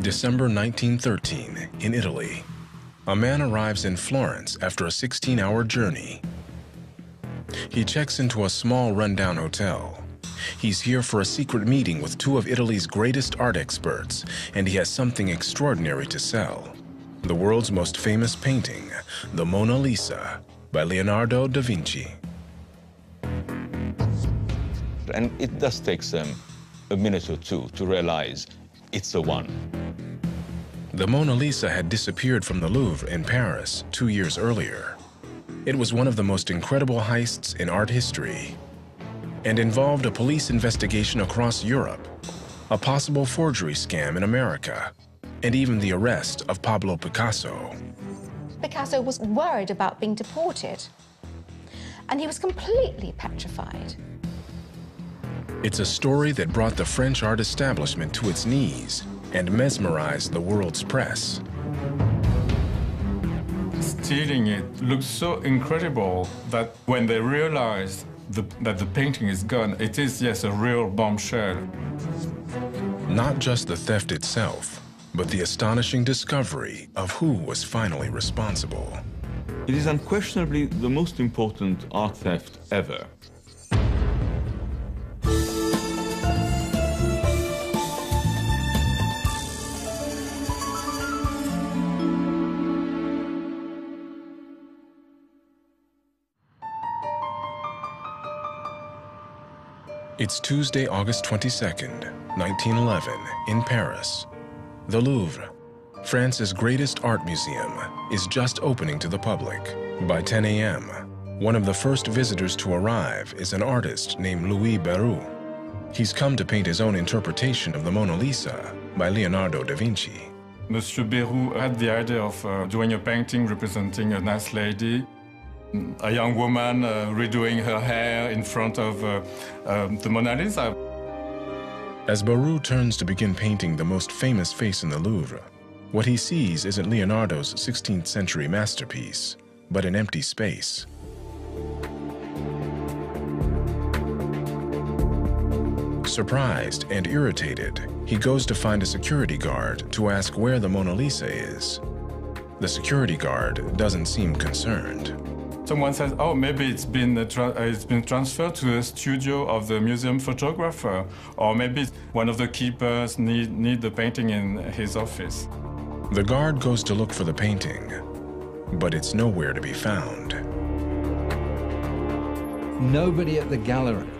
December 1913, in Italy. A man arrives in Florence after a 16-hour journey. He checks into a small rundown hotel. He's here for a secret meeting with two of Italy's greatest art experts, and he has something extraordinary to sell. The world's most famous painting, the Mona Lisa, by Leonardo da Vinci. And it does take them a minute or two to realize it's the one. The Mona Lisa had disappeared from the Louvre in Paris two years earlier. It was one of the most incredible heists in art history and involved a police investigation across Europe, a possible forgery scam in America, and even the arrest of Pablo Picasso. Picasso was worried about being deported, and he was completely petrified. It's a story that brought the French art establishment to its knees and mesmerized the world's press. Stealing it looks so incredible that when they realize the, that the painting is gone, it is, yes, a real bombshell. Not just the theft itself, but the astonishing discovery of who was finally responsible. It is unquestionably the most important art theft ever. It's Tuesday, August 22nd, 1911, in Paris. The Louvre, France's greatest art museum, is just opening to the public. By 10 a.m., one of the first visitors to arrive is an artist named Louis Béroud. He's come to paint his own interpretation of the Mona Lisa by Leonardo da Vinci. Monsieur Béroud had the idea of uh, doing a painting representing a nice lady a young woman uh, redoing her hair in front of uh, um, the Mona Lisa. As Béroud turns to begin painting the most famous face in the Louvre, what he sees isn't Leonardo's 16th century masterpiece, but an empty space. Surprised and irritated, he goes to find a security guard to ask where the Mona Lisa is. The security guard doesn't seem concerned. Someone says, oh, maybe it's been, uh, it's been transferred to the studio of the museum photographer, or maybe one of the keepers need, need the painting in his office. The guard goes to look for the painting, but it's nowhere to be found. Nobody at the gallery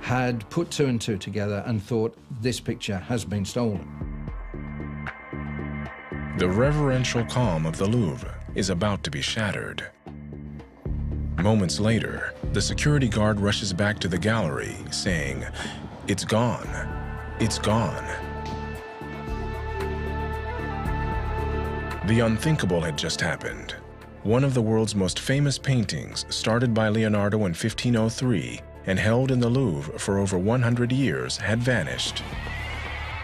had put two and two together and thought this picture has been stolen. The reverential calm of the Louvre is about to be shattered. Moments later, the security guard rushes back to the gallery, saying, It's gone. It's gone. The unthinkable had just happened. One of the world's most famous paintings, started by Leonardo in 1503 and held in the Louvre for over 100 years, had vanished.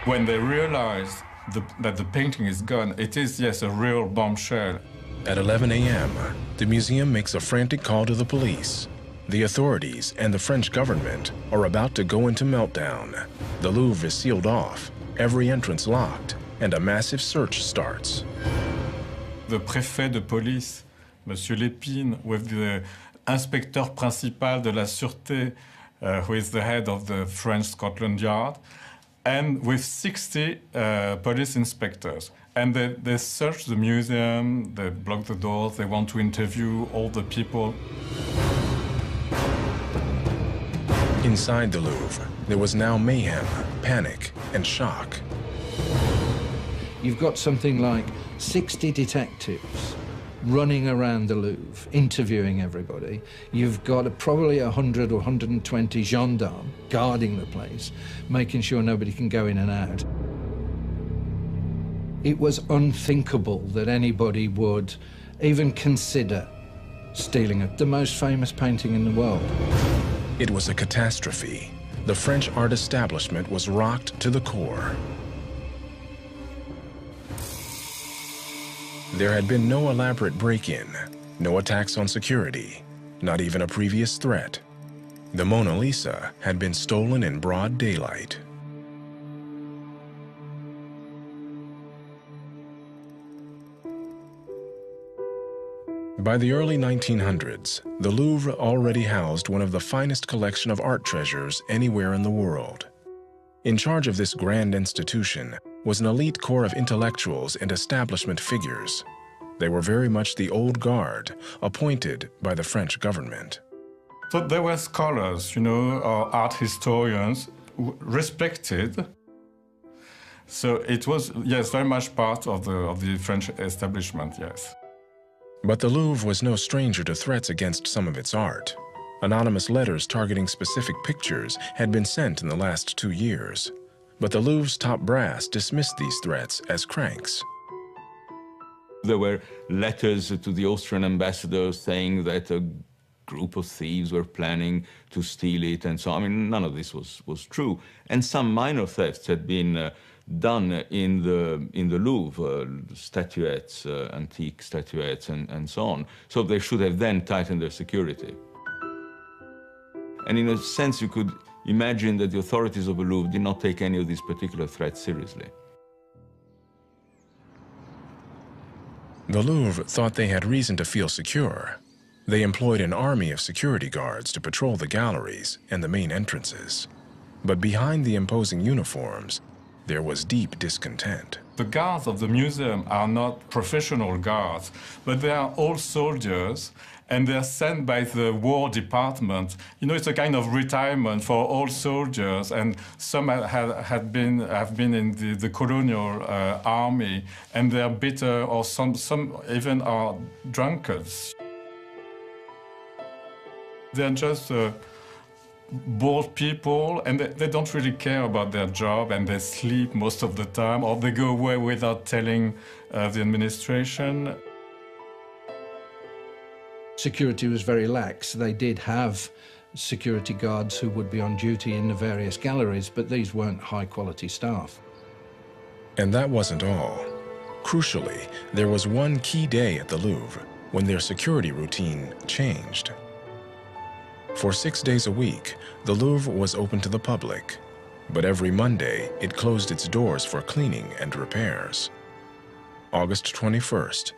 When they realize the, that the painting is gone, it is, yes, a real bombshell. At 11 a.m., the museum makes a frantic call to the police. The authorities and the French government are about to go into meltdown. The Louvre is sealed off, every entrance locked, and a massive search starts. The préfet de police, Monsieur Lépine, with the inspecteur principal de la sûreté, uh, who is the head of the French Scotland Yard, and with 60 uh, police inspectors. And they, they search the museum, they block the doors, they want to interview all the people. Inside the Louvre, there was now mayhem, panic, and shock. You've got something like 60 detectives running around the Louvre, interviewing everybody. You've got a, probably 100 or 120 gendarmes guarding the place, making sure nobody can go in and out. It was unthinkable that anybody would even consider stealing it, the most famous painting in the world. It was a catastrophe. The French art establishment was rocked to the core. There had been no elaborate break-in, no attacks on security, not even a previous threat. The Mona Lisa had been stolen in broad daylight. By the early 1900s, the Louvre already housed one of the finest collection of art treasures anywhere in the world. In charge of this grand institution was an elite corps of intellectuals and establishment figures. They were very much the old guard, appointed by the French government. So there were scholars, you know, or art historians, respected. So it was, yes, very much part of the, of the French establishment, yes. But the Louvre was no stranger to threats against some of its art. Anonymous letters targeting specific pictures had been sent in the last two years. But the Louvre's top brass dismissed these threats as cranks. There were letters to the Austrian ambassador saying that a group of thieves were planning to steal it and so. I mean, none of this was, was true. And some minor thefts had been uh, done in the, in the Louvre, uh, statuettes, uh, antique statuettes, and, and so on. So they should have then tightened their security. And in a sense, you could imagine that the authorities of the Louvre did not take any of these particular threats seriously. The Louvre thought they had reason to feel secure. They employed an army of security guards to patrol the galleries and the main entrances. But behind the imposing uniforms, there was deep discontent. The guards of the museum are not professional guards, but they are all soldiers and they're sent by the War Department. You know, it's a kind of retirement for all soldiers, and some have, been have been in the, the colonial uh, army, and they're bitter, or some some even are drunkards. They're just. Uh, bored people and they, they, don't really care about their job and they sleep most of the time or they go away without telling uh, the administration. Security was very lax. They did have security guards who would be on duty in the various galleries, but these weren't high quality staff. And that wasn't all. Crucially, there was one key day at the Louvre when their security routine changed. For six days a week, the Louvre was open to the public, but every Monday it closed its doors for cleaning and repairs. August 21st,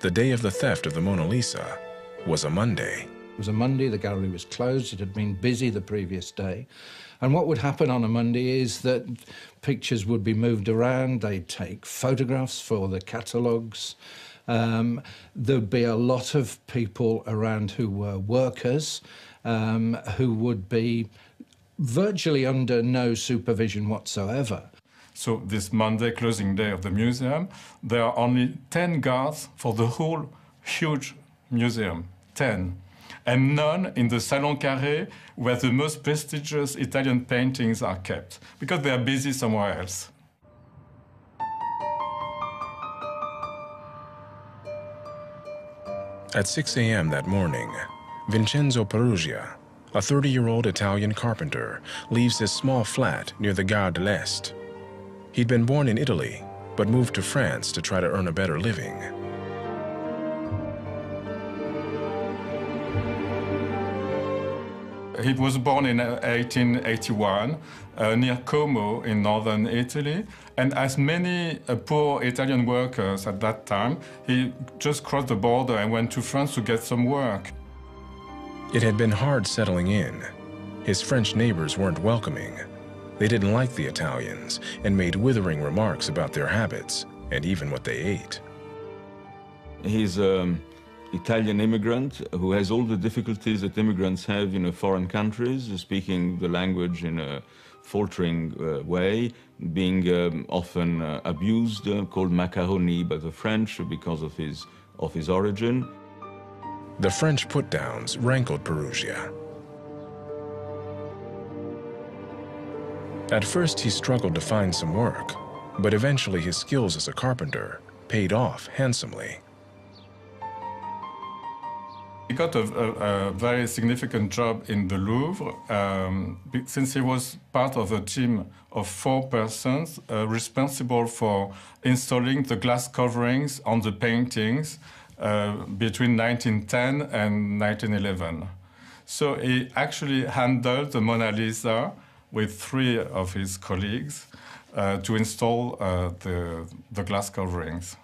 the day of the theft of the Mona Lisa, was a Monday. It was a Monday, the gallery was closed, it had been busy the previous day. And what would happen on a Monday is that pictures would be moved around, they'd take photographs for the catalogues. Um, there'd be a lot of people around who were workers um, who would be virtually under no supervision whatsoever. So this Monday closing day of the museum, there are only 10 guards for the whole huge museum, 10. And none in the Salon Carré, where the most prestigious Italian paintings are kept, because they are busy somewhere else. At 6 a.m. that morning, Vincenzo Peruggia, a 30-year-old Italian carpenter, leaves his small flat near the Gare de l'Est. He'd been born in Italy, but moved to France to try to earn a better living. He was born in 1881 uh, near Como in northern Italy. And as many uh, poor Italian workers at that time, he just crossed the border and went to France to get some work. It had been hard settling in. His French neighbors weren't welcoming. They didn't like the Italians and made withering remarks about their habits and even what they ate. He's an Italian immigrant who has all the difficulties that immigrants have in foreign countries, speaking the language in a faltering uh, way, being um, often uh, abused, uh, called macaroni by the French because of his, of his origin. The French put-downs rankled Peruggia. At first, he struggled to find some work, but eventually his skills as a carpenter paid off handsomely. He got a, a, a, very significant job in the Louvre um, since he was part of a team of four persons uh, responsible for installing the glass coverings on the paintings between 1910 and 1911. So he actually handled the Mona Lisa with three of his colleagues uh, to install uh, the, the glass coverings.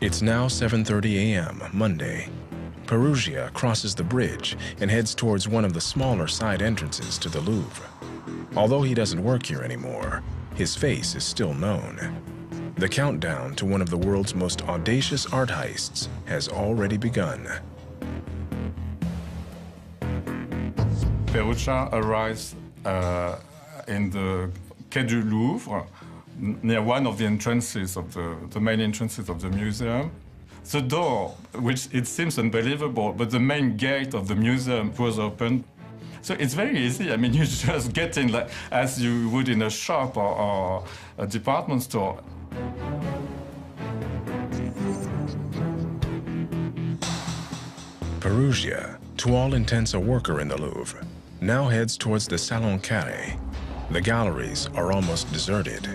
It's now 7:30 a.m. Monday. Peruggia crosses the bridge and heads towards one of the smaller side entrances to the Louvre. Although he doesn't work here anymore, his face is still known. The countdown to one of the world's most audacious art heists has already begun. Peruggia arrives uh, in the Quai du Louvre, near one of the entrances of the, the main entrances of the museum. The door, which it seems unbelievable, but the main gate of the museum was open. So it's very easy. I mean, you just get in like as you would in a shop or, or a department store. Peruggia, to all intents a worker in the Louvre, now heads towards the Salon Carré. The galleries are almost deserted.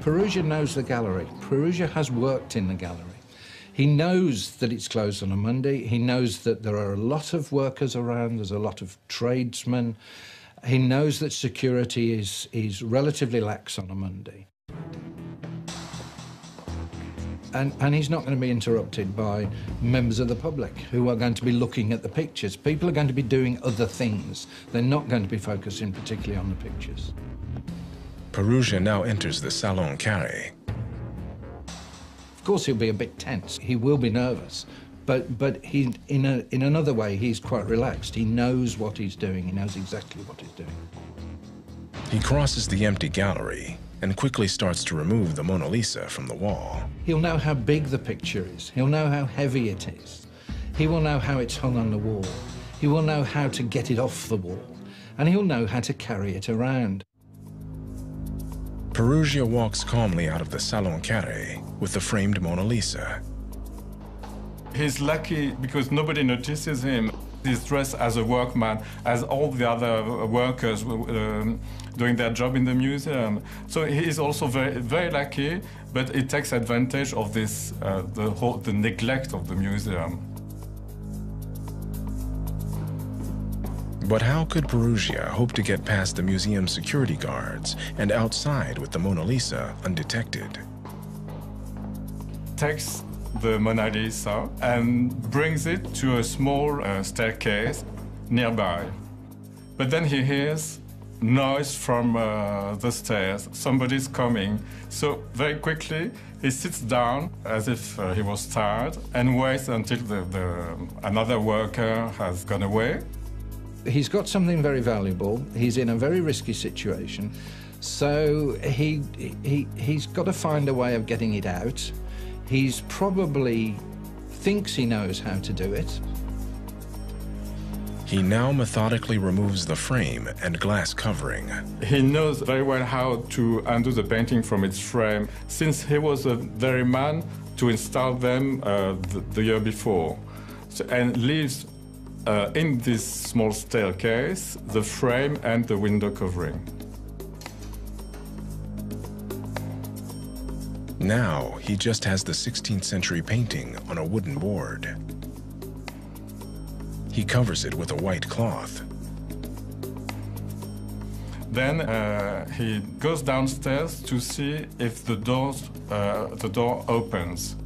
Peruggia knows the gallery. Peruggia has worked in the gallery. He knows that it's closed on a Monday. He knows that there are a lot of workers around. There's a lot of tradesmen. He knows that security is, is relatively lax on a Monday. And, and he's not going to be interrupted by members of the public who are going to be looking at the pictures. People are going to be doing other things. They're not going to be focusing particularly on the pictures. Peruggia now enters the Salon Carré. Of course, he'll be a bit tense. He will be nervous. But, but he, in, a, in another way, he's quite relaxed. He knows what he's doing. He knows exactly what he's doing. He crosses the empty gallery and quickly starts to remove the Mona Lisa from the wall. He'll know how big the picture is. He'll know how heavy it is. He will know how it's hung on the wall. He will know how to get it off the wall. And he'll know how to carry it around. Peruggia walks calmly out of the Salon Carré with the framed Mona Lisa. He's lucky because nobody notices him. He's dressed as a workman, as all the other workers um, doing their job in the museum. So he is also very, very lucky, but he takes advantage of this, uh, the, whole, the neglect of the museum. But how could Peruggia hope to get past the museum security guards and outside with the Mona Lisa undetected? Takes the Mona Lisa and brings it to a small uh, staircase nearby. But then he hears noise from uh, the stairs. Somebody's coming. So very quickly he sits down as if uh, he was tired and waits until the, the, another worker has gone away. He's got something very valuable. He's in a very risky situation. So he, he, he's got to find a way of getting it out. He's probably thinks he knows how to do it. He now methodically removes the frame and glass covering. He knows very well how to undo the painting from its frame, since he was the very man to install them uh, the, the, year before. So, and leaves uh, in this small staircase the frame and the window covering. Now he just has the 16th century painting on a wooden board. He covers it with a white cloth. Then uh, he goes downstairs to see if the, doors, uh, the door opens.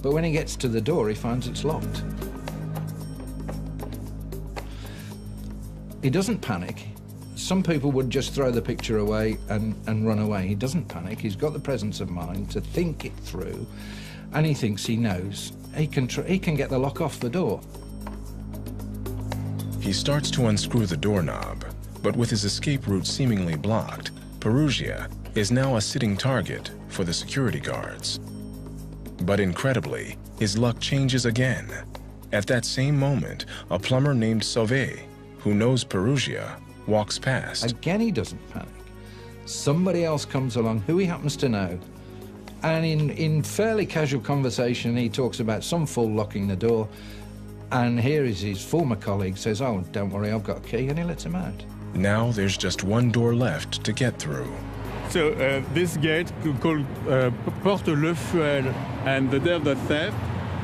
But when he gets to the door, he finds it's locked. He doesn't panic. Some people would just throw the picture away and, and run away. He doesn't panic. He's got the presence of mind to think it through, and he thinks he knows. He can, he can get the lock off the door. He starts to unscrew the doorknob, but with his escape route seemingly blocked, Peruggia is now a sitting target for the security guards. But incredibly, his luck changes again. At that same moment, a plumber named Sauvé, who knows Peruggia, walks past. Again, he doesn't panic. Somebody else comes along who he happens to know. And in, in fairly casual conversation, he talks about some fool locking the door. And here is his former colleague says, oh, don't worry, I've got a key, and he lets him out. Now there's just one door left to get through. So uh, this gate called uh, Porte Le Fuel and the Day of the Theft,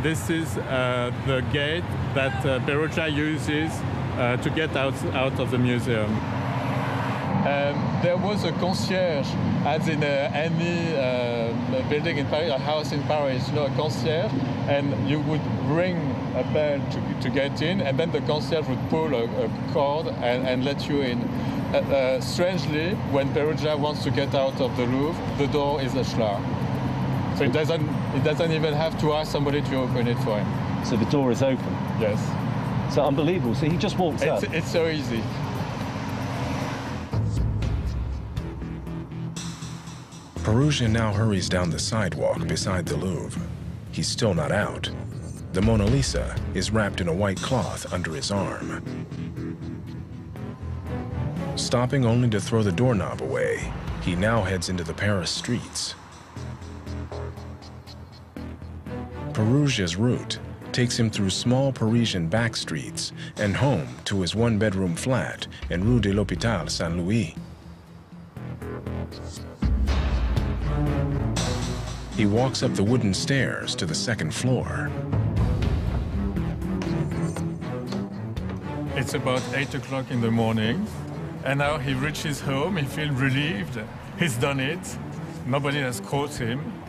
this is uh, the gate that uh, Peruggia uses uh, to get out, out of the museum. Um, there was a concierge, as in uh, any uh, building in Paris, a house in Paris, you know, a concierge, and you would ring a bell to, to get in, and then the concierge would pull a, a cord and, and let you in. Uh, uh, strangely, when Peruggia wants to get out of the Louvre, the door is ajar. So it doesn't, it doesn't even have to ask somebody to open it for him. So the door is open. Yes. So unbelievable. So he just walks It's, up. it's so easy. Peruggia now hurries down the sidewalk beside the Louvre. He's still not out. The Mona Lisa is wrapped in a white cloth under his arm. Stopping only to throw the doorknob away, he now heads into the Paris streets. Peruggia's route takes him through small Parisian back streets and home to his one-bedroom flat in Rue de l'Hôpital Saint-Louis. He walks up the wooden stairs to the second floor. It's about 8 o'clock in the morning, and now he reaches home. He feels relieved. He's done it. Nobody has caught him.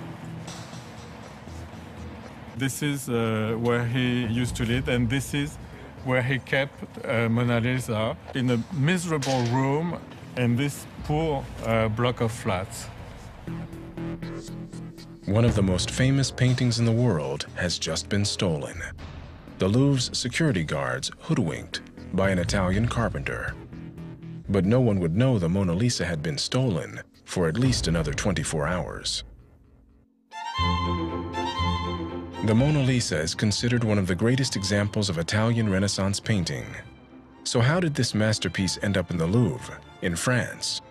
This is uh, where he used to live, and this is where he kept uh, Mona Lisa in a miserable room in this poor uh, block of flats. One of the most famous paintings in the world has just been stolen. The Louvre's security guards hoodwinked by an Italian carpenter. But no one would know the Mona Lisa had been stolen for at least another 24 hours. The Mona Lisa is considered one of the greatest examples of Italian Renaissance painting. So how did this masterpiece end up in the Louvre, in France?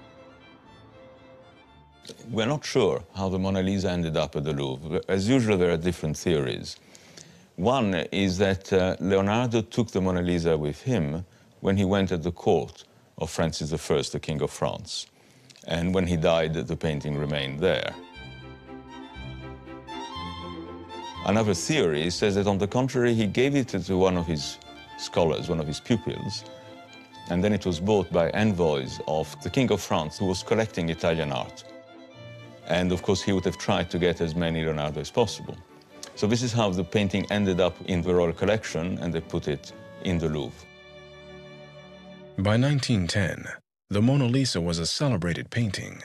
We're not sure how the Mona Lisa ended up at the Louvre. As usual, there are different theories. One is that uh, Leonardo took the Mona Lisa with him when he went at the court of Francis I, the King of France. And when he died, the painting remained there. Another theory says that, on the contrary, he gave it to one of his scholars, one of his pupils, and then it was bought by envoys of the King of France, who was collecting Italian art. And of course, he would have tried to get as many Leonardo as possible. So this is how the painting ended up in the royal collection, and they put it in the Louvre. By 1910, the Mona Lisa was a celebrated painting,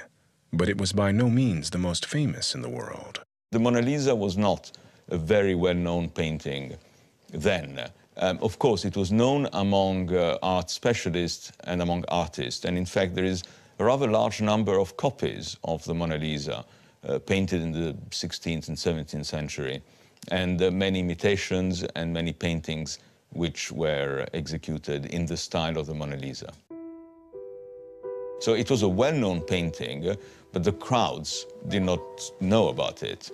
but it was by no means the most famous in the world. The Mona Lisa was not a very well-known painting then. Um, of course, it was known among uh, art specialists and among artists, and in fact, there is a rather large number of copies of the Mona Lisa uh, painted in the 16th and 17th century, and uh, many imitations and many paintings which were executed in the style of the Mona Lisa. So it was a well-known painting, but the crowds did not know about it.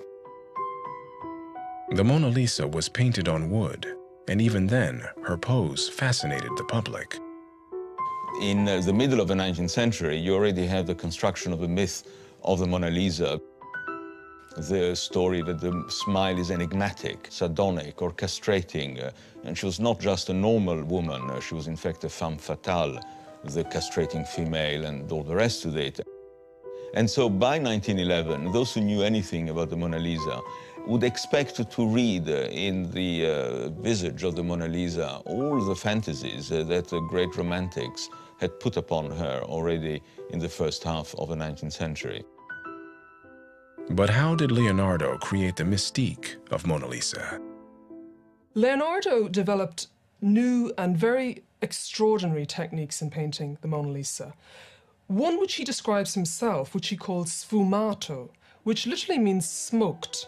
The Mona Lisa was painted on wood, and even then, her pose fascinated the public. In uh, the middle of the 19th century, you already have the construction of a myth of the Mona Lisa. The story that the smile is enigmatic, sardonic, or castrating. Uh, and she was not just a normal woman, uh, she was in fact a femme fatale, the castrating female and all the rest of it. And so by 1911, those who knew anything about the Mona Lisa would expect to read uh, in the uh, visage of the Mona Lisa all the fantasies uh, that the great romantics had put upon her already in the first half of the 19th century. But how did Leonardo create the mystique of Mona Lisa? Leonardo developed new and very extraordinary techniques in painting the Mona Lisa. One which he describes himself, which he calls sfumato, which literally means smoked.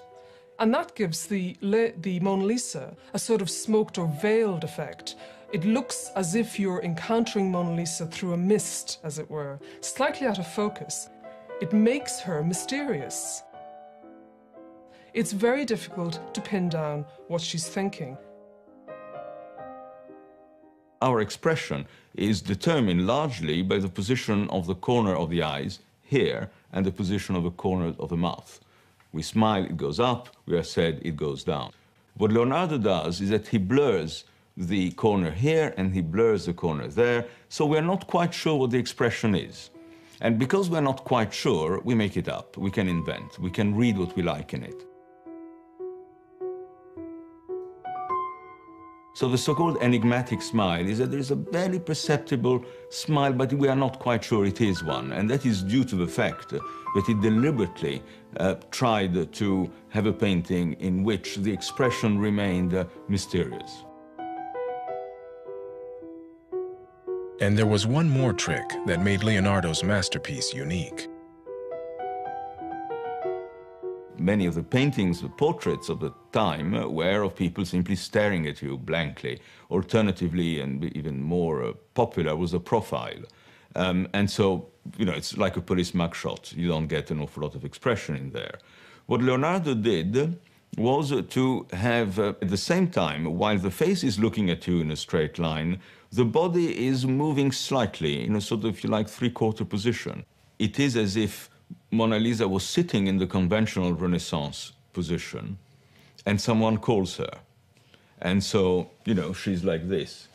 And that gives the, the Mona Lisa a sort of smoked or veiled effect. It looks as if you're encountering Mona Lisa through a mist, as it were, slightly out of focus. It makes her mysterious. It's very difficult to pin down what she's thinking. Our expression is determined largely by the position of the corner of the eyes here and the position of the corner of the mouth. We smile, it goes up. We are sad, it goes down. What Leonardo does is that he blurs the corner here and he blurs the corner there, so we're not quite sure what the expression is. And because we're not quite sure, we make it up. We can invent. We can read what we like in it. So the so-called enigmatic smile is that there is a very perceptible smile, but we are not quite sure it is one. And that is due to the fact that he deliberately uh, tried to have a painting in which the expression remained uh, mysterious. And there was one more trick that made Leonardo's masterpiece unique. Many of the paintings, the portraits of the time, were of people simply staring at you blankly. Alternatively, and even more uh, popular, was a profile. Um, and so, you know, it's like a police mugshot. You don't get an awful lot of expression in there. What Leonardo did was to have, uh, at the same time, while the face is looking at you in a straight line, the body is moving slightly in a sort of, if you like, three-quarter position. It is as if Mona Lisa was sitting in the conventional Renaissance position and someone calls her. And so, you know, she's like this,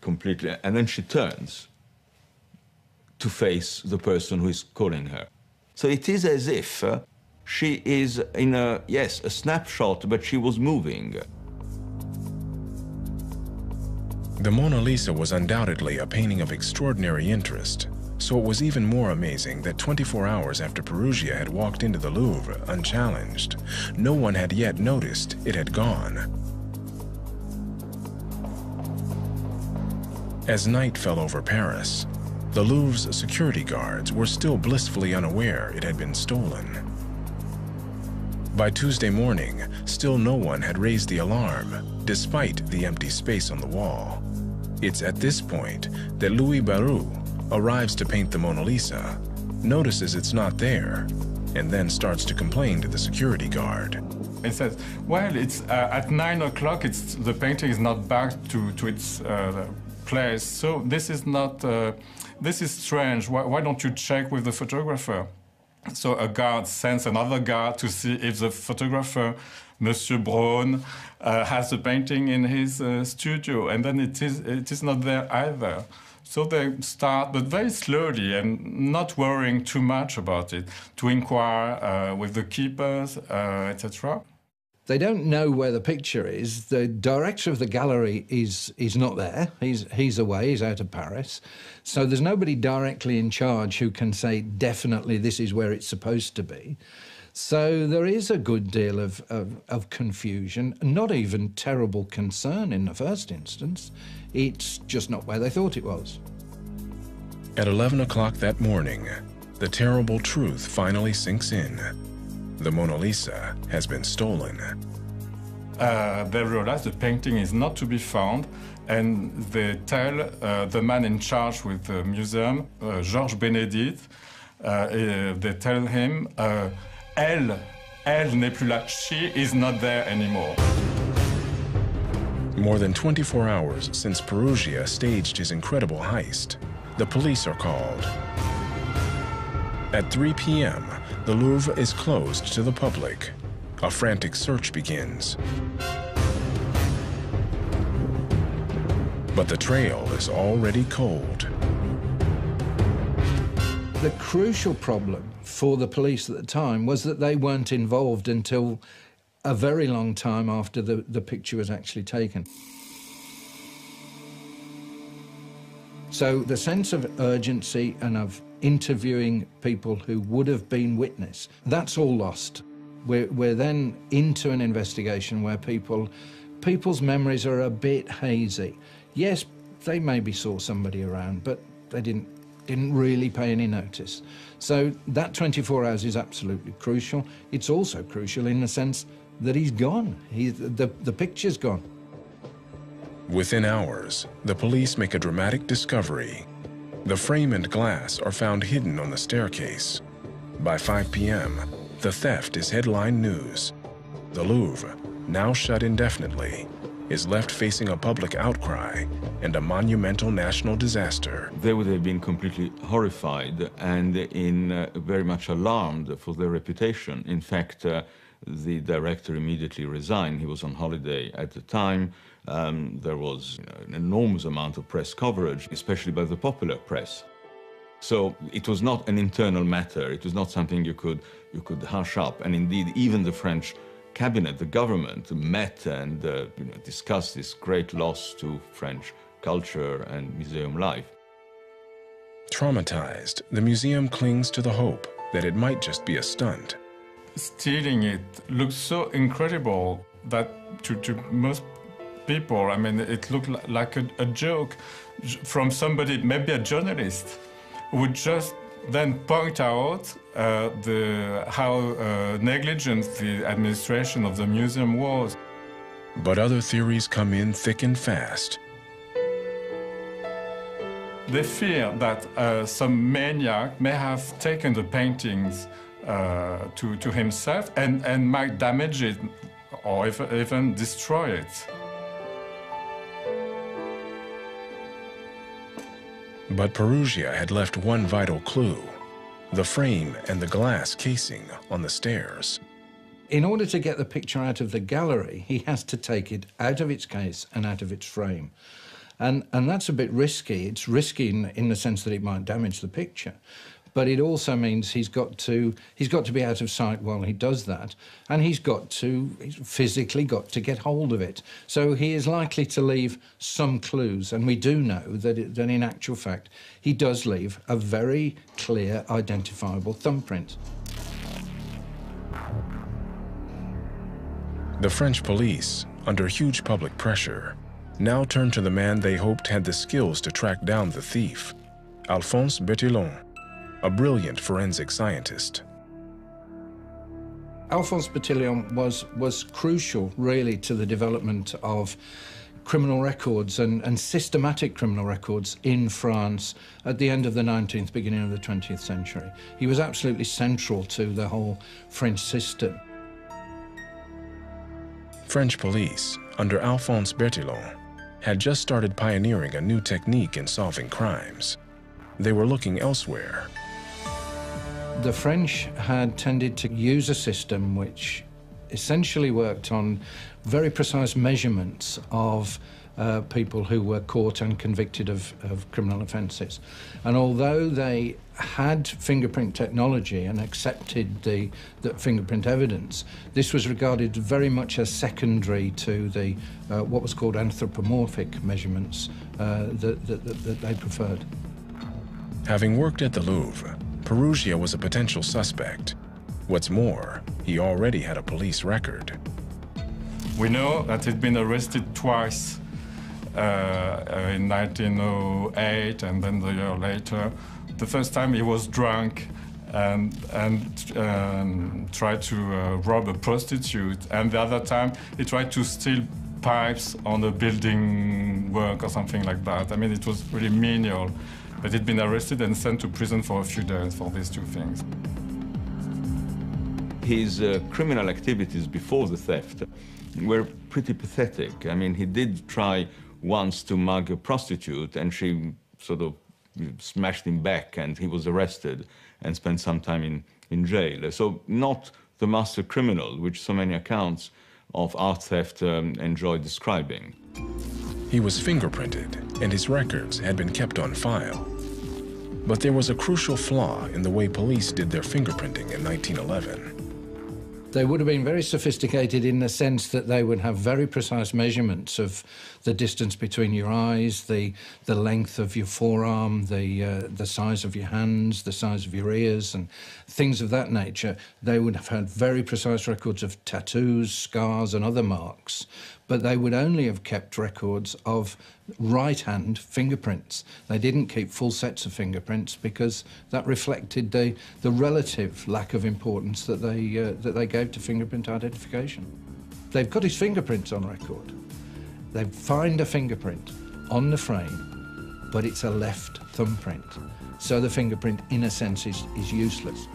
completely, and then she turns to face the person who is calling her. So it is as if uh, she is in a, yes, a snapshot, but she was moving. The Mona Lisa was undoubtedly a painting of extraordinary interest, so it was even more amazing that 24 hours after Peruggia had walked into the Louvre unchallenged, no one had yet noticed it had gone. As night fell over Paris, the Louvre's security guards were still blissfully unaware it had been stolen. By Tuesday morning, still no one had raised the alarm, despite the empty space on the wall. It's at this point that Louis Béroud arrives to paint the Mona Lisa, notices it's not there, and then starts to complain to the security guard. He says, well, it's uh, at nine o'clock, it's, the painting is not back to, to its uh, place. So this is not, uh, this is strange. Why, why don't you check with the photographer? So a guard sends another guard to see if the photographer, Monsieur Braun, uh, has the painting in his uh, studio, and then it is it is not there either. So they start, but very slowly and not worrying too much about it, to inquire uh, with the keepers, uh, etc. They don't know where the picture is. The director of the gallery is is not there. He's he's away. He's out of Paris. So there's nobody directly in charge who can say definitely this is where it's supposed to be. So there is a good deal of, of, of, confusion, not even terrible concern in the first instance. It's just not where they thought it was. At 11 o'clock that morning, the terrible truth finally sinks in. The Mona Lisa has been stolen. Uh, they realize the painting is not to be found, and they tell uh, the man in charge with the museum, uh, Georges Bénédite, uh, they tell him uh, elle, elle n'est plus là. She is not there anymore. More than 24 hours since Peruggia staged his incredible heist, the police are called. At 3 p.m., the Louvre is closed to the public. A frantic search begins. But the trail is already cold. The crucial problem for the police at the time was that they weren't involved until a very long time after the, the picture was actually taken. So the sense of urgency and of interviewing people who would have been witness, that's all lost. We're, we're then into an investigation where people, people's memories are a bit hazy. Yes, they maybe saw somebody around, but they didn't didn't really pay any notice. So that 24 hours is absolutely crucial. It's also crucial in the sense that he's gone. He, the, the picture's gone. Within hours, the police make a dramatic discovery. The frame and glass are found hidden on the staircase. By 5 p.m., the theft is headline news. The Louvre, now shut indefinitely, is left facing a public outcry and a monumental national disaster. They would have been completely horrified and in uh, very much alarmed for their reputation. In fact, uh, the director immediately resigned. He was on holiday at the time. Um, there was you know, an enormous amount of press coverage, especially by the popular press. So it was not an internal matter. It was not something you could, you could hush up. And indeed, even the French cabinet, the government, met and uh, you know, discussed this great loss to French culture and museum life. Traumatized, the museum clings to the hope that it might just be a stunt. Stealing it looks so incredible that to, to most people, I mean, it looked like a, a joke from somebody, maybe a journalist, would just then point out uh, the, how uh, negligent the administration of the museum was. But other theories come in thick and fast. They fear that uh, some maniac may have taken the paintings uh, to, to himself and, and might damage it or even destroy it. But Perugia had left one vital clue the frame and the glass casing on the stairs. In order to get the picture out of the gallery, he has to take it out of its case and out of its frame. And, and that's a bit risky. It's risky in, in the sense that it might damage the picture but it also means he's got to he's got to be out of sight while he does that. And he's got to he's physically got to get hold of it. So he is likely to leave some clues. And we do know that, it, that in actual fact he does leave a very clear identifiable thumbprint. The french police under huge public pressure now turn to the man they hoped had the skills to track down the thief alphonse bertillon a brilliant forensic scientist. Alphonse Bertillon was, was crucial, really, to the development of criminal records and, and systematic criminal records in France at the end of the 19th, beginning of the 20th century. He was absolutely central to the whole French system. French police, under Alphonse Bertillon, had just started pioneering a new technique in solving crimes. They were looking elsewhere the French had tended to use a system which essentially worked on very precise measurements of uh, people who were caught and convicted of, of criminal offences. And although they had fingerprint technology and accepted the, the, fingerprint evidence, this was regarded very much as secondary to the uh, what was called anthropomorphic measurements uh, that, that, that they preferred. Having worked at the Louvre, Peruggia was a potential suspect. What's more, he already had a police record. We know that he'd been arrested twice uh, in 1908 and then the year later. The first time he was drunk and, and um, tried to uh, rob a prostitute, and the other time he tried to steal pipes on a building work or something like that. I mean, it was really menial but he'd been arrested and sent to prison for a few days for these two things. His uh, criminal activities before the theft were pretty pathetic. I mean, he did try once to mug a prostitute, and she sort of smashed him back, and he was arrested and spent some time in, in jail. So, not the master criminal, which so many accounts of art theft um, enjoy describing. He was fingerprinted, and his records had been kept on file. But there was a crucial flaw in the way police did their fingerprinting in 1911. They would have been very sophisticated in the sense that they would have very precise measurements of the distance between your eyes, the the length of your forearm, the uh, the size of your hands, the size of your ears, and things of that nature. They would have had very precise records of tattoos, scars, and other marks but they would only have kept records of right hand fingerprints. They didn't keep full sets of fingerprints because that reflected the, the relative lack of importance that they, uh, that they gave to fingerprint identification. They've got his fingerprints on record. They find a fingerprint on the frame, but it's a left thumbprint. So the fingerprint, in a sense, is, is useless.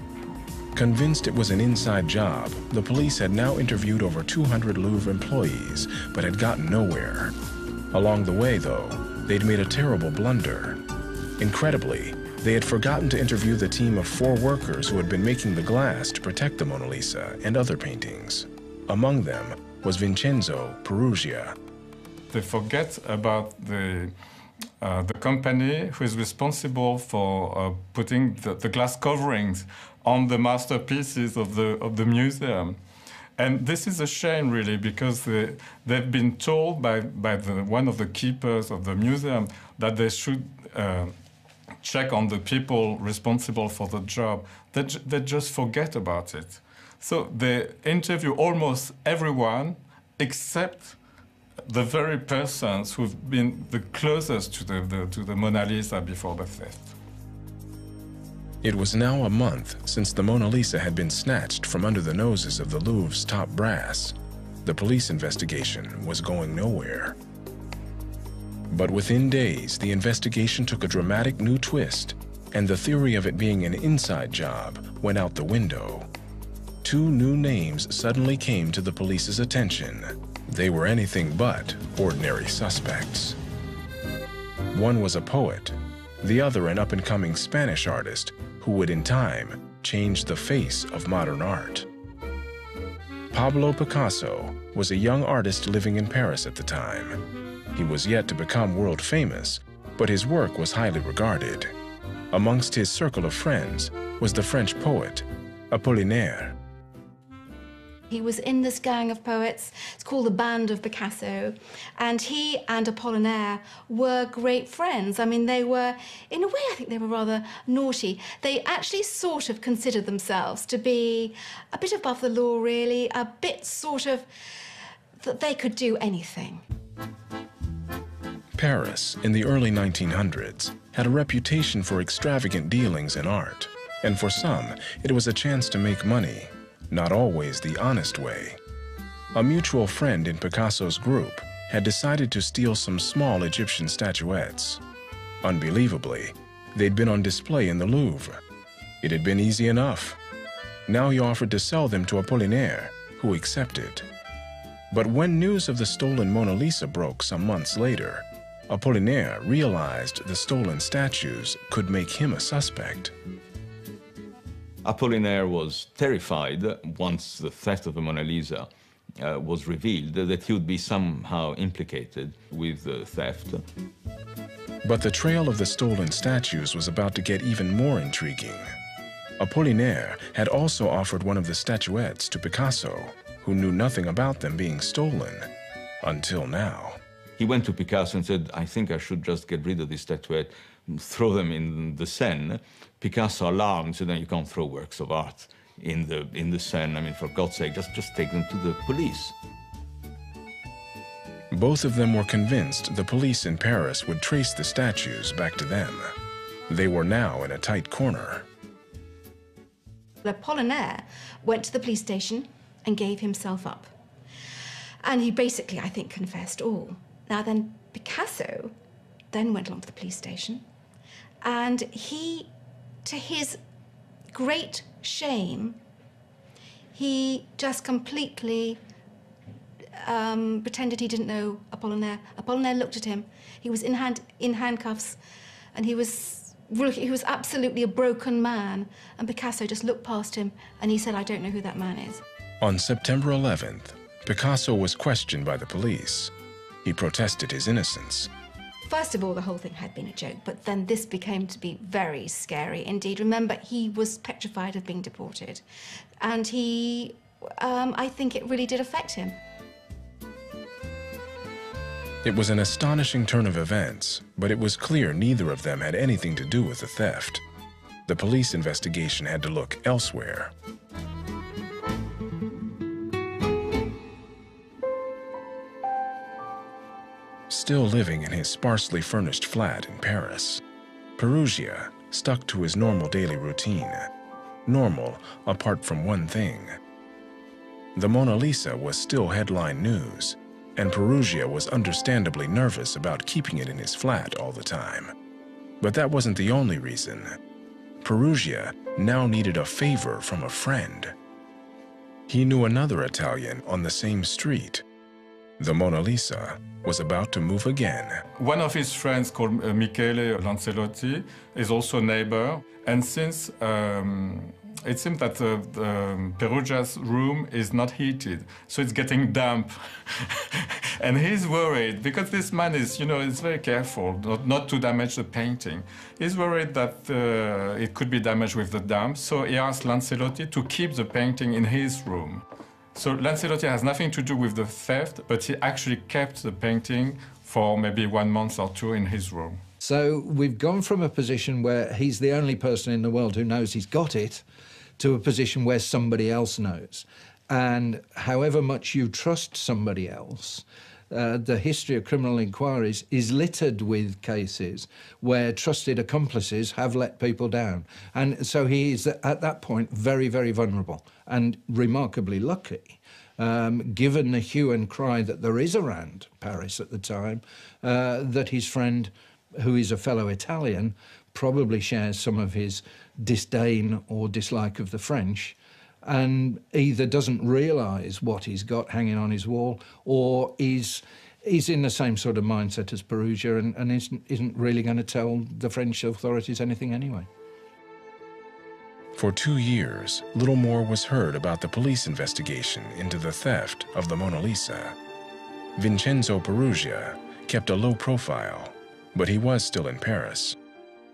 Convinced it was an inside job, the police had now interviewed over 200 Louvre employees, but had gotten nowhere. Along the way, though, they'd made a terrible blunder. Incredibly, they had forgotten to interview the team of four workers who had been making the glass to protect the Mona Lisa and other paintings. Among them was Vincenzo Peruggia. They forget about the uh, the company who is responsible for uh, putting the, the, glass coverings on the masterpieces of the, of the museum. And this is a shame, really, because they, they've been told by, by the, one of the keepers of the museum that they should uh, check on the people responsible for the job. They, they just forget about it. So they interview almost everyone except the very persons who've been the closest to the, the, to the Mona Lisa before the theft. It was now a month since the Mona Lisa had been snatched from under the noses of the Louvre's top brass. The police investigation was going nowhere. But within days, the investigation took a dramatic new twist, and the theory of it being an inside job went out the window. Two new names suddenly came to the police's attention they were anything but ordinary suspects. One was a poet, the other an up-and-coming Spanish artist who would in time change the face of modern art. Pablo Picasso was a young artist living in Paris at the time. He was yet to become world famous, but his work was highly regarded. Amongst his circle of friends was the French poet Apollinaire, he was in this gang of poets. It's called the Band of Picasso. And he and Apollinaire were great friends. I mean, they were, in a way, I think they were rather naughty. They actually sort of considered themselves to be a bit above the law, really, a bit sort of that they could do anything. Paris, in the early 1900s, had a reputation for extravagant dealings in art. And for some, it was a chance to make money not always the honest way. A mutual friend in Picasso's group had decided to steal some small Egyptian statuettes. Unbelievably, they'd been on display in the Louvre. It had been easy enough. Now he offered to sell them to Apollinaire, who accepted. But when news of the stolen Mona Lisa broke some months later, Apollinaire realized the stolen statues could make him a suspect. Apollinaire was terrified once the theft of the Mona Lisa uh, was revealed that he would be somehow implicated with the theft. But the trail of the stolen statues was about to get even more intriguing. Apollinaire had also offered one of the statuettes to Picasso, who knew nothing about them being stolen until now. He went to Picasso and said, I think I should just get rid of this statuette, throw them in the Seine. Picasso alarmed, said, no, you can't throw works of art in the, in the Seine. I mean, for God's sake, just, just take them to the police. Both of them were convinced the police in Paris would trace the statues back to them. They were now in a tight corner. Apollinaire went to the police station and gave himself up. And he basically, I think, confessed all. Now then, Picasso then went along to the police station and he to his great shame, he just completely um, pretended he didn't know Apollinaire. Apollinaire looked at him. He was in, hand, in handcuffs, and he was, he was absolutely a broken man. And Picasso just looked past him, and he said, I don't know who that man is. On September 11th, Picasso was questioned by the police. He protested his innocence. First of all, the whole thing had been a joke, but then this became to be very scary indeed. Remember, he was petrified of being deported, and he, um, I think it really did affect him. It was an astonishing turn of events, but it was clear neither of them had anything to do with the theft. The police investigation had to look elsewhere. Still living in his sparsely furnished flat in Paris. Peruggia stuck to his normal daily routine. Normal, apart from one thing. The Mona Lisa was still headline news, and Peruggia was understandably nervous about keeping it in his flat all the time. But that wasn't the only reason. Peruggia now needed a favor from a friend. He knew another Italian on the same street. The Mona Lisa was about to move again. One of his friends called uh, Michele Lancelotti is also a neighbor. And since um, it seems that the, the Peruggia's room is not heated, so it's getting damp. and he's worried because this man is, you know, is very careful not, not to damage the painting. He's worried that uh, it could be damaged with the damp, so he asked Lancelotti to keep the painting in his room. So Lancelotti has nothing to do with the theft, but he actually kept the painting for maybe one month or two in his room. So we've gone from a position where he's the only person in the world who knows he's got it to a position where somebody else knows. And however much you trust somebody else, uh, the history of criminal inquiries is littered with cases where trusted accomplices have let people down. And so he is, at that point, very, very vulnerable and remarkably lucky. Um, given the hue and cry that there is around Paris at the time, uh, that his friend, who is a fellow Italian, probably shares some of his disdain or dislike of the French and either doesn't realise what he's got hanging on his wall or is is in the same sort of mindset as Peruggia and, and isn't, isn't really going to tell the French authorities anything anyway. For two years, little more was heard about the police investigation into the theft of the Mona Lisa. Vincenzo Peruggia kept a low profile, but he was still in Paris.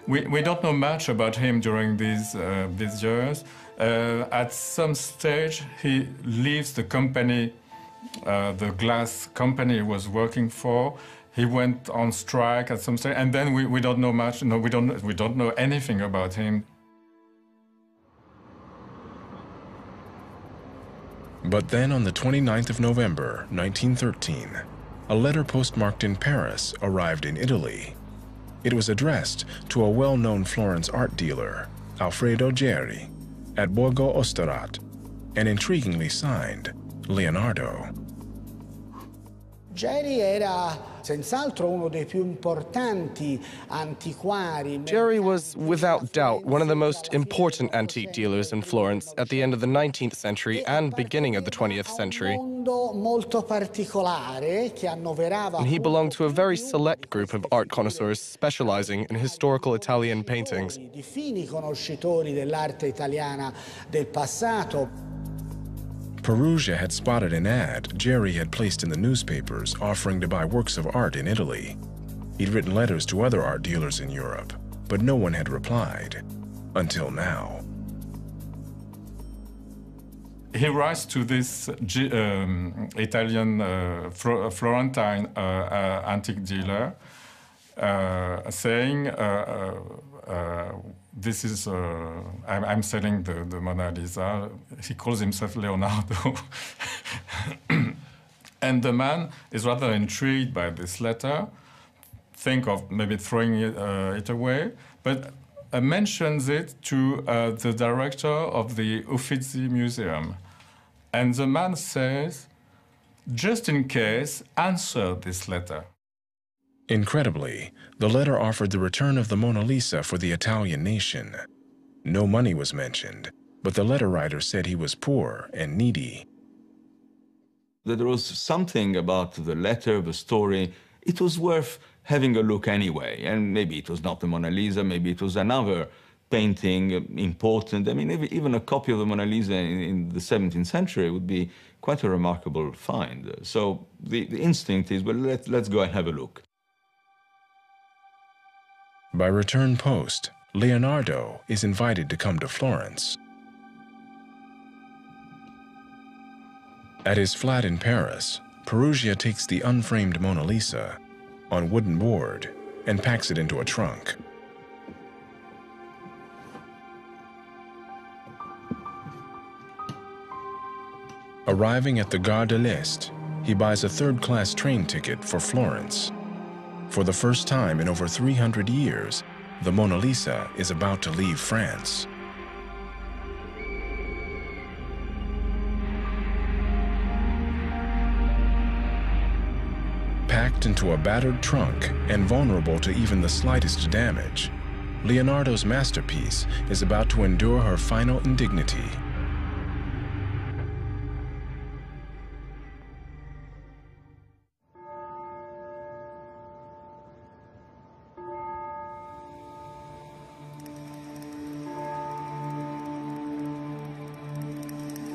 We, we don't know much about him during these, uh, these years. Uh, at some stage, he leaves the company, uh, the glass company he was working for. He went on strike at some stage, and then we, we don't know much. No, we don't, we don't know anything about him. But then on the 29th of November, 1913, a letter postmarked in Paris arrived in Italy. It was addressed to a well-known Florence art dealer, Alfredo Geri, at Borgo Osterat, and intriguingly signed Leonardo. Geri era senz'altro uno dei più importanti antiquari. Geri was, without doubt, one of the most important antique dealers in Florence at the end of the 19th century and beginning of the 20th century. And he belonged to a very select group of art connoisseurs specializing in historical Italian paintings. Peruggia had spotted an ad Geri had placed in the newspapers offering to buy works of art in Italy. He'd written letters to other art dealers in Europe, but no one had replied. Until now. He writes to this um, Italian uh, Florentine uh, uh, antique dealer uh, saying, uh, uh, this is, uh, I'm, I'm, selling the, the Mona Lisa. He calls himself Leonardo. and the man is rather intrigued by this letter, think of maybe throwing it, uh, it away, but uh, mentions it to uh, the director of the Uffizi Museum. And the man says, just in case, answer this letter. Incredibly, the letter offered the return of the Mona Lisa for the Italian nation. No money was mentioned, but the letter writer said he was poor and needy. There was something about the letter, the story, it was worth having a look anyway. And maybe it was not the Mona Lisa, maybe it was another painting important. I mean, even a copy of the Mona Lisa in, the 17th century would be quite a remarkable find. So the, the instinct is, well, let, let's go and have a look. By return post, Leonardo is invited to come to Florence. At his flat in Paris, Peruggia takes the unframed Mona Lisa on wooden board and packs it into a trunk. Arriving at the Gare de l'Est, he buys a third-class train ticket for Florence. For the first time in over 300 years, the Mona Lisa is about to leave France. Packed into a battered trunk and vulnerable to even the slightest damage, Leonardo's masterpiece is about to endure her final indignity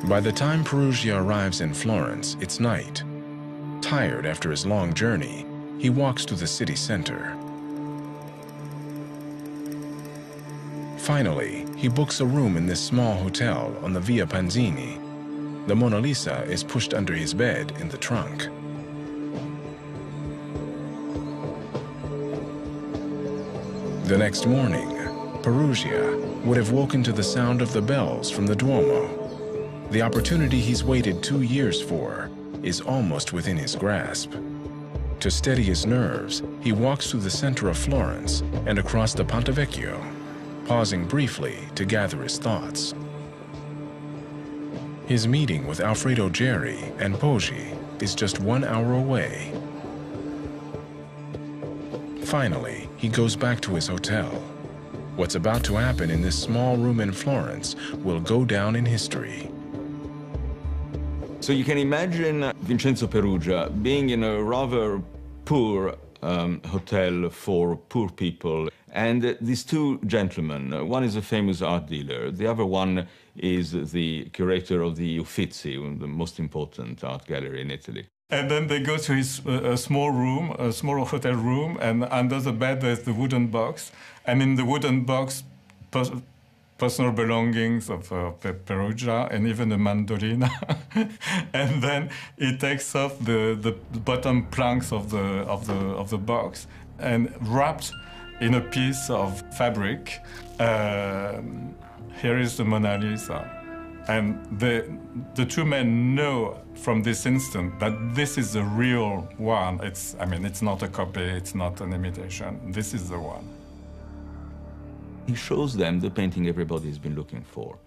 By the time Peruggia arrives in Florence, it's night. Tired after his long journey, he walks to the city center. Finally, he books a room in this small hotel on the Via Panzani. The Mona Lisa is pushed under his bed in the trunk. The next morning, Peruggia would have woken to the sound of the bells from the Duomo. The opportunity he's waited two years for is almost within his grasp. To steady his nerves, he walks through the center of Florence and across the Ponte Vecchio, pausing briefly to gather his thoughts. His meeting with Alfredo Geri and Poggi is just one hour away. Finally, he goes back to his hotel. What's about to happen in this small room in Florence will go down in history. So you can imagine Vincenzo Peruggia being in a rather poor um, hotel for poor people. And these two gentlemen, one is a famous art dealer, the other one is the curator of the Uffizi, the most important art gallery in Italy. And then they go to his uh, small room, a small hotel room, and under the bed there's the wooden box, and in the wooden box, personal belongings of uh, Peruggia and even a mandolina. and then he takes off the, the bottom planks of the of the of the box and wrapped in a piece of fabric. Uh, here is the Mona Lisa. And the, the two men know from this instant that this is the real one. It's, I mean, it's not a copy, it's not an imitation. This is the one. He shows them the painting everybody's been looking for.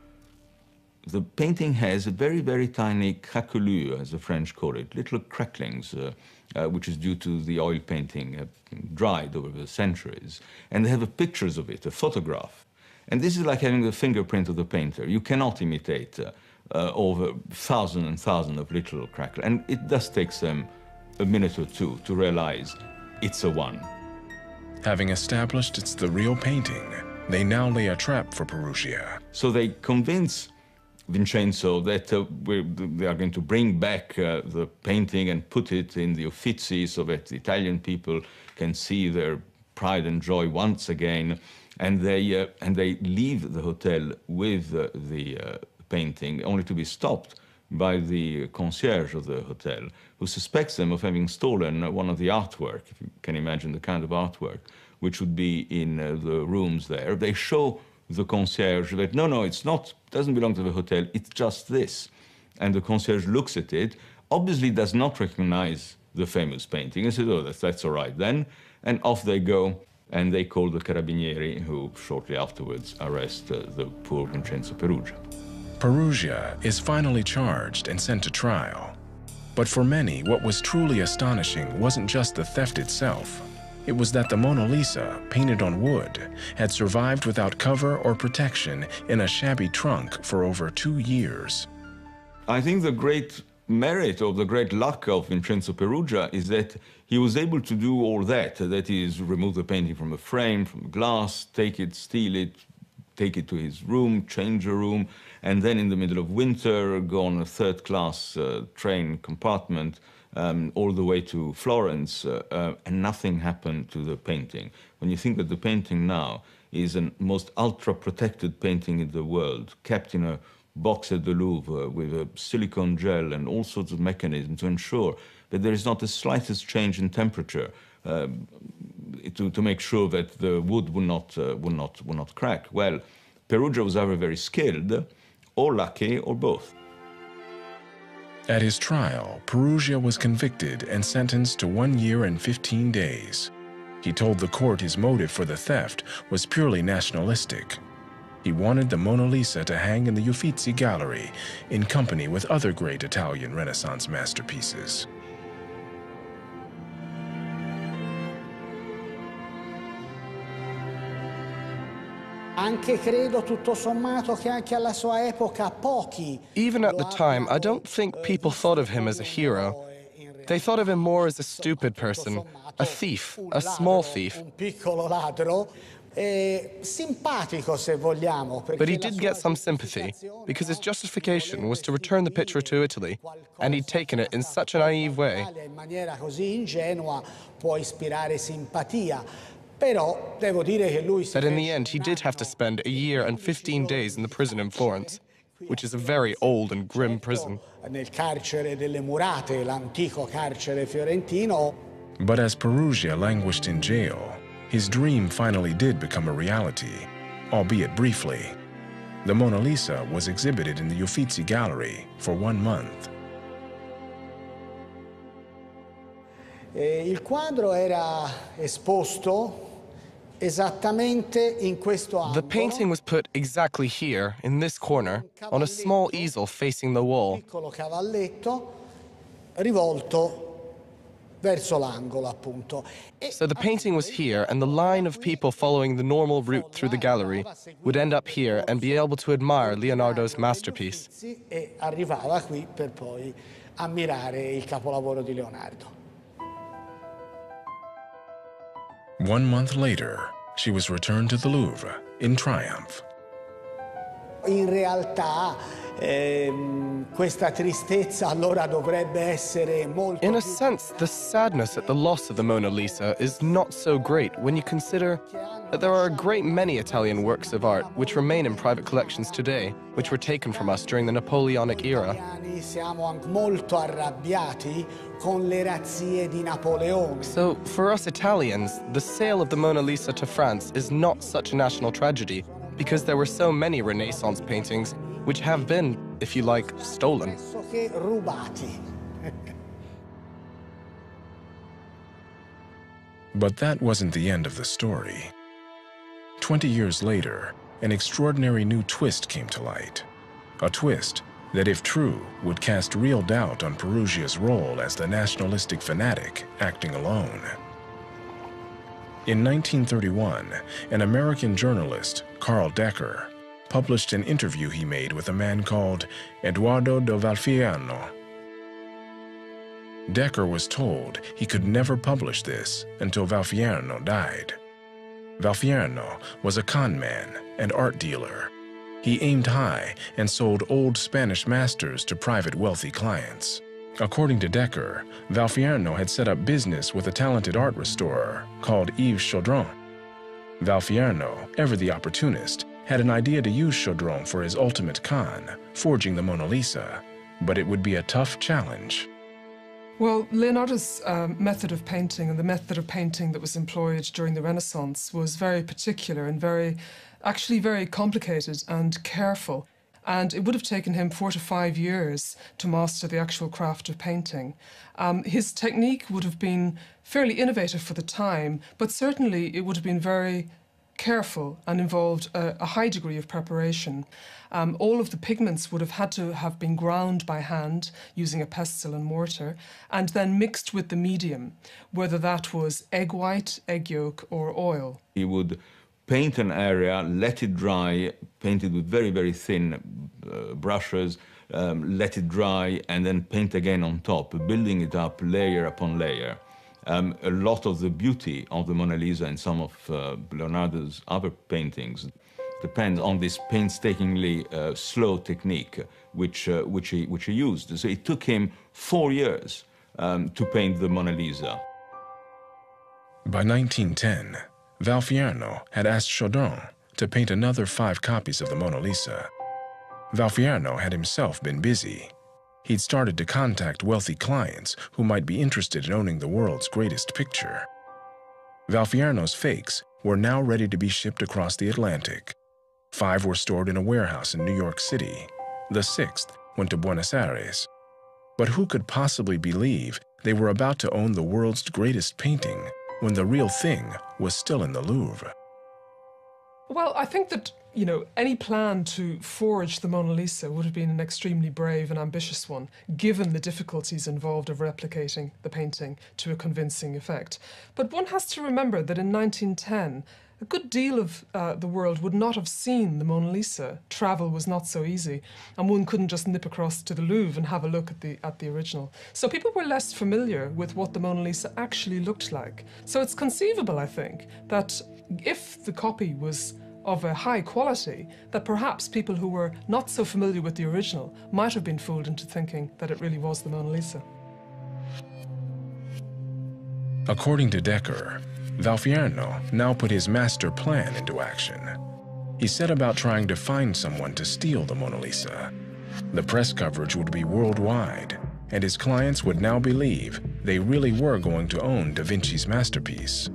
The painting has a very, very tiny craquelure, as the French call it, little cracklings, uh, uh, which is due to the oil painting uh, dried over the centuries. And they have pictures of it, a photograph. And this is like having the fingerprint of the painter. You cannot imitate uh, uh, over thousands and thousands of little crackles. And it does take them a minute or two to realize it's a one. Having established it's the real painting, they now lay a trap for Peruggia. So they convince Vincenzo that uh, they are going to bring back uh, the painting and put it in the Uffizi so that the Italian people can see their pride and joy once again and they uh, and they leave the hotel with uh, the uh, painting, only to be stopped by the concierge of the hotel, who suspects them of having stolen one of the artwork. If you can imagine the kind of artwork which would be in uh, the rooms there. They show the concierge that no, no, it's not, doesn't belong to the hotel. It's just this, and the concierge looks at it, obviously does not recognize the famous painting, and says, "Oh, that's, that's all right then," and off they go and they call the Carabinieri, who shortly afterwards arrest uh, the poor Vincenzo Peruggia. Peruggia is finally charged and sent to trial. But for many, what was truly astonishing wasn't just the theft itself. It was that the Mona Lisa, painted on wood, had survived without cover or protection in a shabby trunk for over two years. I think the great merit or the great luck of Vincenzo Peruggia is that he was able to do all that. That is, remove the painting from a frame, from glass, take it, steal it, take it to his room, change a room, and then in the middle of winter go on a third class uh, train compartment um, all the way to Florence, uh, uh, and nothing happened to the painting. When you think that the painting now is the most ultra protected painting in the world, kept in a box at the Louvre with a silicone gel and all sorts of mechanisms to ensure that there is not the slightest change in temperature uh, to, to make sure that the wood would not, uh, will, not, will not crack. Well, Peruggia was either very skilled or lucky or both. At his trial, Peruggia was convicted and sentenced to one year and 15 days. He told the court his motive for the theft was purely nationalistic. He wanted the Mona Lisa to hang in the Uffizi Gallery in company with other great Italian Renaissance masterpieces. Even at the time, I don't think people thought of him as a hero. They thought of him more as a stupid person, a thief, a small thief. Eh, simpatico, se vogliamo. But he did get some sympathy because his justification was to return the picture to Italy, and he'd taken it in such a naive way. In maniera così ingenua può ispirare simpatia. Però devo dire che lui si That in the end, he did have to spend a year and 15 days in the prison in Florence, which is a very old and grim prison. nel carcere delle murate, l'antico carcere fiorentino. But as Peruggia languished in jail, his dream finally did become a reality, albeit briefly. The Mona Lisa was exhibited in the Uffizi Gallery for one month. E il quadro era esposto esattamente in questo The angolo. painting was put exactly here, in this corner, on a small easel facing the wall. piccolo cavalletto rivolto verso l'angolo, appunto. So the painting was here, and the line of people following the normal route through the gallery would end up here and be able to admire Leonardo's masterpiece. One month later, she was returned to the Louvre in triumph. In realtà ehm, questa tristezza allora dovrebbe essere molto In a sense, the sadness at the loss of the Mona Lisa is not so great when you consider that there are a great many Italian works of art which remain in private collections today, which were taken from us during the Napoleonic era. siamo molto arrabbiati con le razzie di Napoleone. So, for us Italians, the sale of the Mona Lisa to France is not such a national tragedy because there were so many Renaissance paintings which have been, if you like, stolen. Adesso che rubati. But that wasn't the end of the story. Twenty years later, an extraordinary new twist came to light. A twist that, if true, would cast real doubt on Peruggia's role as the nationalistic fanatic acting alone. In 1931, an American journalist, Karl Decker, published an interview he made with a man called Eduardo de Valfierno. Decker was told he could never publish this until Valfierno died. Valfierno was a con man and art dealer. He aimed high and sold old Spanish masters to private wealthy clients. According to Decker, Valfierno had set up business with a talented art restorer called Yves Chaudron. Valfierno, ever the opportunist, had an idea to use Chaudron for his ultimate con, forging the Mona Lisa, but it would be a tough challenge. Well, Leonardo's um, method of painting and the method of painting that was employed during the Renaissance was very particular and very, actually very complicated and careful. And it would have taken him four to five years to master the actual craft of painting. Um, his technique would have been fairly innovative for the time, but certainly it would have been very careful and involved a, a high degree of preparation. Um, all of the pigments would have had to have been ground by hand using a pestle and mortar and then mixed with the medium, whether that was egg white, egg yolk, or oil. He would paint an area, let it dry, paint it with very, very thin uh, brushes, um, let it dry, and then paint again on top, building it up layer upon layer. Um, a lot of the beauty of the Mona Lisa and some of uh, Leonardo's other paintings depends on this painstakingly uh, slow technique which, uh, which, he, which he used. So it took him four years um, to paint the Mona Lisa. By 1910, Valfierno had asked Chaudron to paint another five copies of the Mona Lisa. Valfierno had himself been busy. He'd started to contact wealthy clients who might be interested in owning the world's greatest picture. Valfierno's fakes were now ready to be shipped across the Atlantic. Five were stored in a warehouse in New York City. The sixth went to Buenos Aires. But who could possibly believe they were about to own the world's greatest painting when the real thing was still in the Louvre? Well, I think that, you know, any plan to forge the Mona Lisa would have been an extremely brave and ambitious one, given the difficulties involved of replicating the painting to a convincing effect. But one has to remember that in 1910, a good deal of uh, the world would not have seen the Mona Lisa. Travel was not so easy, and one couldn't just nip across to the Louvre and have a look at the at the original. So people were less familiar with what the Mona Lisa actually looked like. So it's conceivable, I think, that if the copy was of a high quality, that perhaps people who were not so familiar with the original might have been fooled into thinking that it really was the Mona Lisa. According to Decker, Valfierno now put his master plan into action. He set about trying to find someone to steal the Mona Lisa. The press coverage would be worldwide, and his clients would now believe they really were going to own Da Vinci's masterpiece.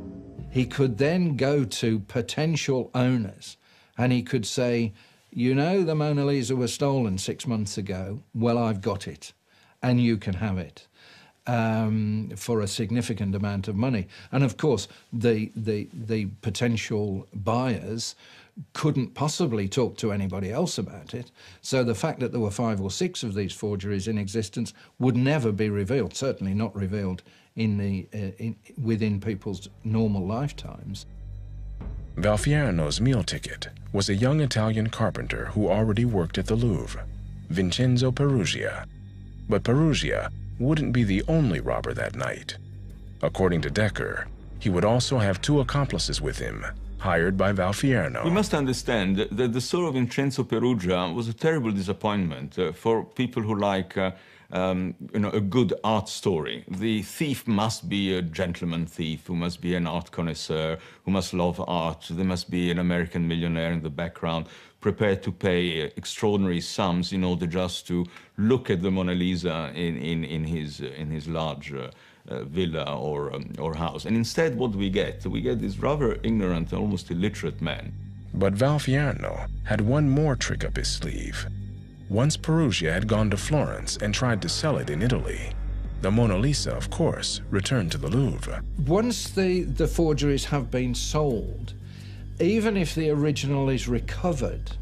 He could then go to potential owners and he could say, You know, the Mona Lisa was stolen six months ago. Well, I've got it, and you can have it um, for a significant amount of money. And of course, the, the, the potential buyers couldn't possibly talk to anybody else about it. So the fact that there were five or six of these forgeries in existence would never be revealed, certainly not revealed in the, uh, in, within people's normal lifetimes. Valfierno's meal ticket was a young Italian carpenter who already worked at the Louvre, Vincenzo Peruggia. But Peruggia wouldn't be the only robber that night. According to Decker, he would also have two accomplices with him, hired by Valfierno. We must understand that the story of Vincenzo Peruggia was a terrible disappointment uh, for people who like uh, um, you know, a good art story. The thief must be a gentleman thief, who must be an art connoisseur, who must love art. There must be an American millionaire in the background, prepared to pay extraordinary sums in order just to look at the Mona Lisa in, in, in, his, in his large uh, uh, villa or, um, or house. And instead, what we get? We get this rather ignorant, almost illiterate man. But Valfierno had one more trick up his sleeve. Once Peruggia had gone to Florence and tried to sell it in Italy, the Mona Lisa, of course, returned to the Louvre. Once the, the forgeries have been sold, even if the original is recovered,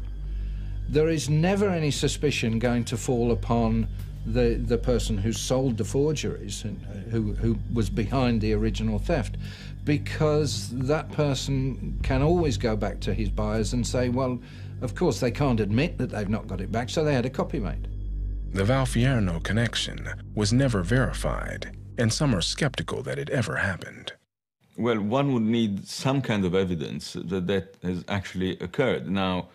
there is never any suspicion going to fall upon the, the person who sold the forgeries and uh, who, who was behind the original theft because that person can always go back to his buyers and say, well, of course, they can't admit that they've not got it back, so they had a copy made. The Valfierno connection was never verified, and some are skeptical that it ever happened. Well, one would need some kind of evidence that that has actually occurred. Now,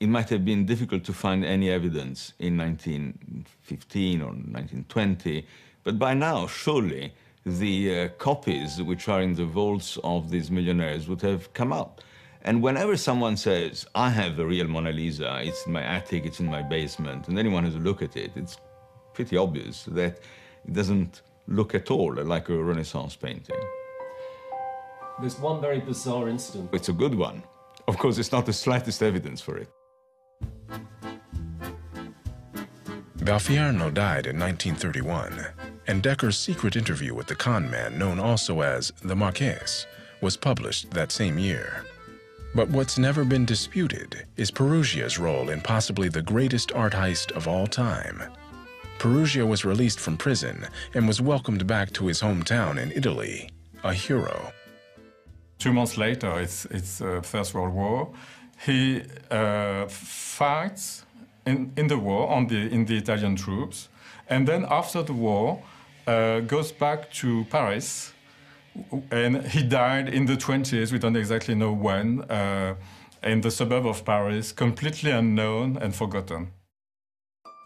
it might have been difficult to find any evidence in 1915 or 1920, but by now, surely, the uh, copies which are in the vaults of these millionaires would have come out. And whenever someone says, I have a real Mona Lisa, it's in my attic, it's in my basement, and anyone has a look at it, it's pretty obvious that it doesn't look at all like a Renaissance painting. There's one very bizarre incident. It's a good one. Of course, it's not the slightest evidence for it. Valfierno died in 1931, and Decker's secret interview with the con man, known also as the Marquess, was published that same year. But what's never been disputed is Peruggia's role in possibly the greatest art heist of all time. Peruggia was released from prison and was welcomed back to his hometown in Italy, a hero. Two months later, it's, it's uh, First World War. He uh, fights in, in the war on the, in the Italian troops, and then after the war, uh, goes back to Paris and he died in the 20s, we don't exactly know when, uh, in the suburb of Paris, completely unknown and forgotten.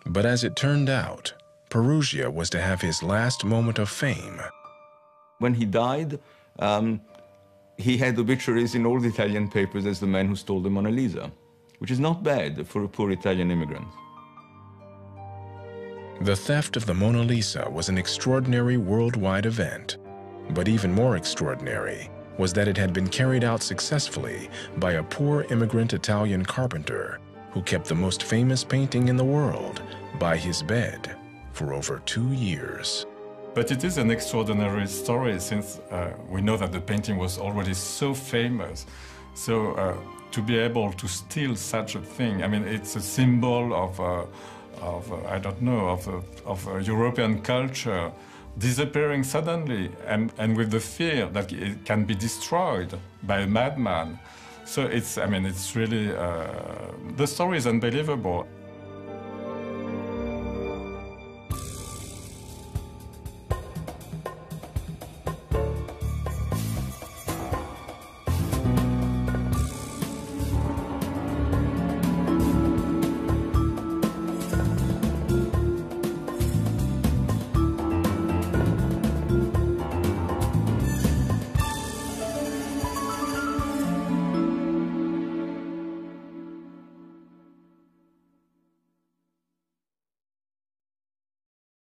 But as it turned out, Peruggia was to have his last moment of fame. When he died, um, he had obituaries in all the Italian papers as the man who stole the Mona Lisa, which is not bad for a poor Italian immigrant. The theft of the Mona Lisa was an extraordinary worldwide event. But even more extraordinary was that it had been carried out successfully by a poor immigrant Italian carpenter who kept the most famous painting in the world by his bed for over two years. But it is an extraordinary story since uh, we know that the painting was already so famous. So uh, to be able to steal such a thing, I mean, it's a symbol of, uh, of uh, I don't know, of, of European culture disappearing suddenly and, and with the fear that it can be destroyed by a madman. So it's, I mean, it's really, uh, the story is unbelievable.